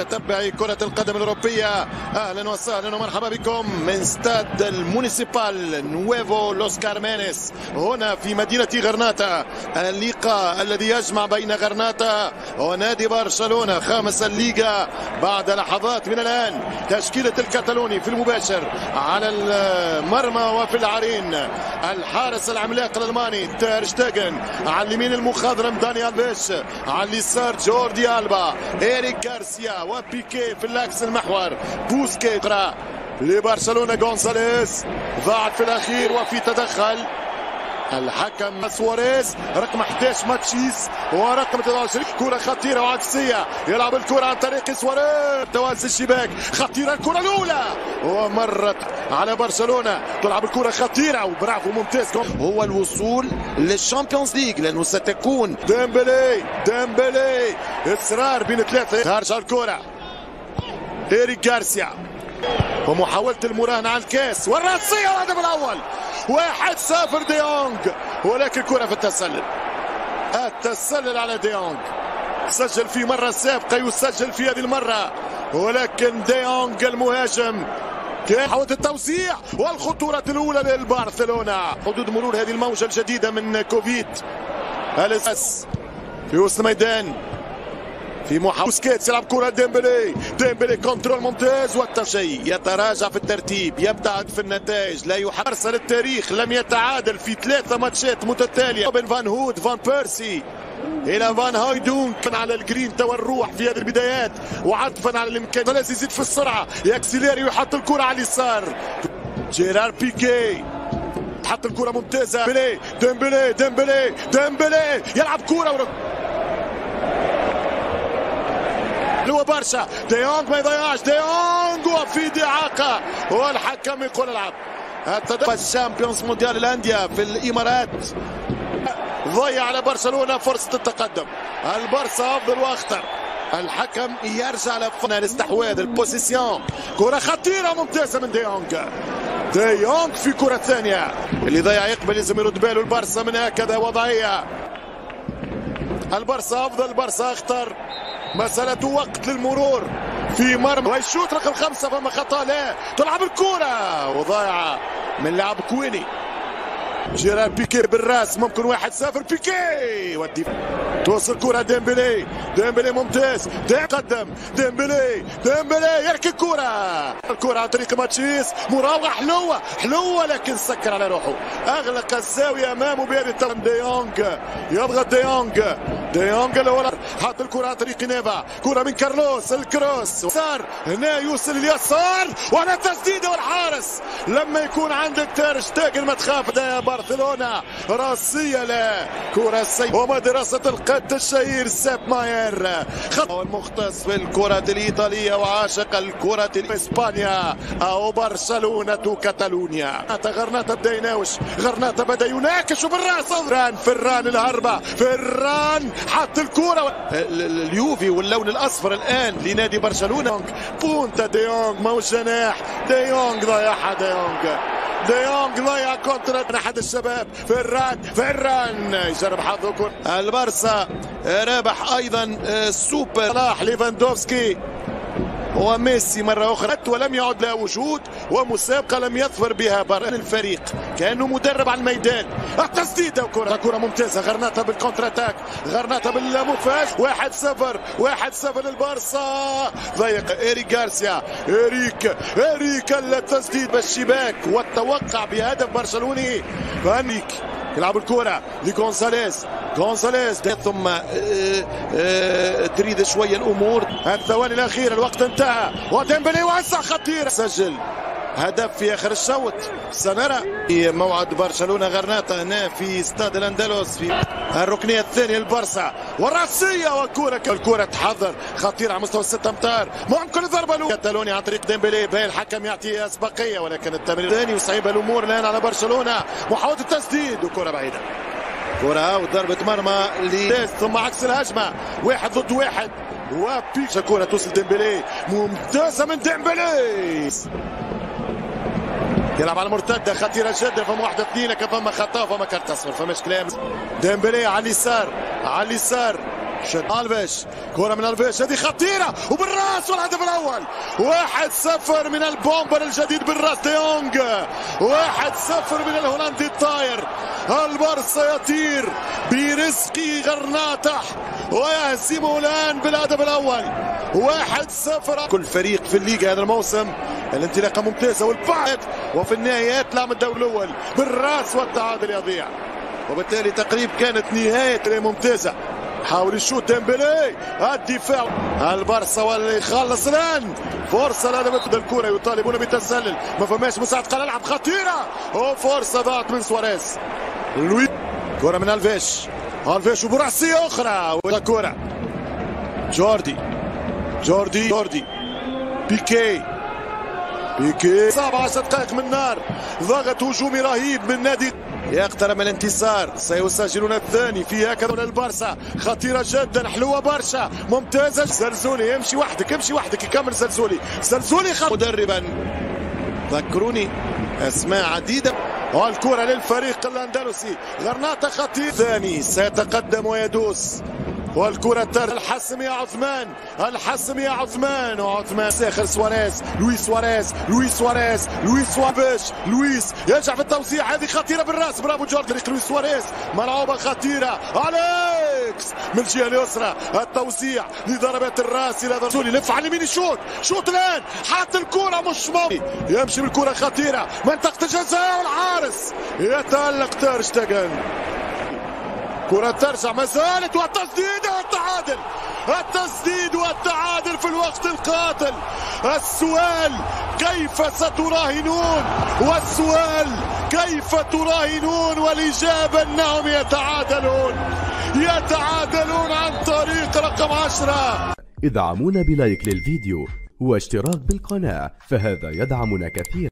متتبعي كرة القدم الأوروبية. أهلا وسهلا ومرحبا بكم من استاد المونيسيبال نويفو لوس كارمينيس. هنا في مدينة غرناطة. اللقاء الذي يجمع بين غرناطة ونادي برشلونة خامس الليغا بعد لحظات من الآن. تشكيلة الكتالوني في المباشر على المرمى وفي العرين. الحارس العملاق الألماني تير شتيجن على اليمين المخضرم داني ألفيش. على اليسار جوردي ألبا. إيريك غارسيا وبيكي في l'axe المحور. بوسكي لبرشلونة غونساليس ضاعت في الأخير وفي تدخل. الحكم سواريز رقم 11 ماتشيس ورقم 23 كرة خطيرة وعكسية. يلعب الكرة عن طريق سواريز توازي الشباك خطيرة الكرة الأولى. ومرت على برشلونة. تلعب الكرة خطيرة وبرافو ممتاز. هو الوصول للشامبيونز ليج لأنه ستكون ديمبلي ديمبلي. إصرار بين ثلاثة خارج الكرة. إيريك غارسيا. ومحاولة المراهنة على الكاس. والرأسية الهدف الأول. واحد صفر ديونج ولكن كرة في التسلل. التسلل على ديونج سجل في مرة سابقة يسجل في هذه المرة. ولكن ديونج المهاجم. حاولت التوسيع والخطورة الأولى للبرشلونة. حدود مرور هذه الموجة الجديدة من كوفيد. الاساس في وسط الميدان. في محاولة. بوسكيتس يلعب كرة. ديمبلي. ديمبلي كنترول ممتاز. والتشي يتراجع في الترتيب. يبتعد في النتائج. لا يحرص التاريخ لم يتعادل في ثلاثة ماتشات متتالية. بين فان هود فان بيرسي. إلى فان هايدون كان على الجرين. توا الروح في هذه البدايات. وعطفا على الإمكان. لازم يزيد في السرعة. ي accélérer ويحط الكرة على اليسار. جيرار بيكي. حط الكرة ممتازة. ديمبلي. ديمبلي. ديمبلي. ديمبلي. يلعب كرة ورك... هو برشا ديونج ما يضيعش. ديونج وفي دعاقة. والحكم يقول العب. الشامبيونز مونديال الانديه في الإمارات. ضيع على برشلونة فرصة التقدم. البارسا افضل واخطر الحكم يرجع لفنا الاستحواذ ال possession كرة خطيرة ممتازة من ديونج ديونج في كرة ثانية. اللي ضيع يقبل لازم يرد باله البارسا من هكذا وضعية. البارسا أفضل البارسا أخطر. مسألة وقت للمرور في مرمى. ويشوت رقم خمسة فما خطأ. لا تلعب الكرة وضايعة من لاعب كويني. جيرار بيكي بالراس. ممكن واحد صفر. بيكي! ودي توصل كرة ديمبلي ديمبلي ممتاز قدم ديمبلي ديمبلي يركي الكرة الكرة عن طريق ماتشيس مراوغة حلوة حلوة لكن سكر على روحه. أغلق الزاوية أمامه بيد ديونج يضغط ديونج ديونج الأول. حط الكرة عن طريق نيفا. كرة من كارلوس الكروس. صار هنا يوصل اليسار. ولا تسديدة والحارس. لما يكون عندك تير شتاجن ما تخاف. ده برشلونة. راسية لا. كرة سي ومدرسة القد الشهير سيب ماير. خط المختص في الكرة الإيطالية وعاشق الكرة الإسبانيا أو برشلونة كتالونيا غرناطة بدا يناوش غرناطة بدأ يناكش بالراس. فران فران الهربة. فران حط الكرة. اليوفي واللون الأصفر الآن لنادي برشلونة. بونتا ديونج موش جناح ديونج ضيعها ديونج ضيع كونترا احد الشباب فران فران يجرب حظه البرسا رابح أيضا السوبر صلاح ليفاندوفسكي. وميسي مرة أخرى. ولم يعد له وجود ومسابقة لم يظفر بها بران الفريق. كأنه مدرب على الميدان. التسديدة وكرة كرة. ممتازة. غرناطة بالكونتر اتاك غرناطة بالمفاج واحد صفر. واحد صفر للبارسا. ضيق إيريك غارسيا. إيريك إيريك التسديد بالشباك. والتوقع بهدف برشلوني. فانيك يلعب الكرة لغونساليز. غونساليز ثم آآ آآ تريد شوية الأمور. الثواني الأخيرة الوقت انتهى. وديمبلي وسع خطير سجل هدف في آخر الشوط. سنرى في موعد برشلونة غرناطة هنا في استاد الأندلس في الركنية الثانية للبرسا. والرأسية وكوره الكوره تحضر. خطيرة على مستوى الست أمتار. ممكن ضربة له كتالوني عن طريق ديمبلي. باهي الحكم يعطي اسبقيه ولكن التمرير الثاني وصعيب الأمور الآن على برشلونة. محاولة التسديد وكرة بعيدة. كرة وضربة مرمى لديس ثم عكس الهجمة. واحد ضد واحد. وبيكشا كرة توصل ديمبلي. ممتازة من ديمبلي. يلعب على مرتدة خطيرة جدا فما واحدة اثنين فما خطأ فما كارت أصفر فماش كلام. ديمبلي على اليسار على اليسار. شد ألفيش. كرة من ألفيش. هذه خطيرة. وبالراس والهدف الأول. واحد صفر من ال bomber الجديد بالراس ديونج واحد صفر من الهولندي الطاير. البارسا يطير برزقي غرناطح ويهزم الآن بالهدف الأول. واحد صفر. كل فريق في الليغا هذا الموسم. الانطلاقة ممتازة والبعد. وفي النهاية يطلع من الدور الأول بالرأس والتعادل يضيع وبالتالي تقريب كانت نهاية ممتازة. حاول يشوت ديمبلي. الدفاع. البارسا يخلص الآن. فرصة لهذا مثل الكرة. يطالبون بالتسلل ما فماش مساعد. قال العب خطيرة. وفرصة ضاعت من سواريز. لوي كره من ألفيش. ألفيش وبراسيه أخرى كره جوردي. جوردي جوردي. بيكي. بيكي. صعب 10 دقائق من نار ضغط هجومي رهيب من نادي يقترب الانتصار. سيسجلون الثاني في هكذا البارسا خطيرة جدا حلوة برشا ممتازة. زلزولي امشي وحدك امشي وحدك. يكمل زلزولي. زلزولي خط مدربا. ذكروني أسماء عديدة. والكرة للفريق الأندلسي. غرناطة خطير ثاني سيتقدم ويدوس. والكرة تر الحسم يا عثمان. الحسم يا عثمان. وعثمان ساخر سواريز. لويس سواريز. لويس سواريز. لويس سواريز. لويس يرجع في التوزيع. هذه خطيرة بالرأس. برافو جوردن لويس سواريز. ملعوبة خطيرة. أليكس من الجهة اليسرى. التوزيع لضربات الراس إلى ضربة لف على اليمين الشوط شوط الآن. حاط الكرة مش ماضي يمشي بالكرة خطيرة. منطقة الجزاء والحارس يتألق تيرشتاجن كرة ترجع. ما زالت. والتسديد والتعادل. التسديد والتعادل في الوقت القاتل. السؤال كيف ستراهنون؟ والسؤال كيف تراهنون؟ والإجابة أنهم يتعادلون. يتعادلون عن طريق رقم عشرة. إدعمونا بلايك للفيديو واشتراك بالقناة فهذا يدعمنا كثيرا.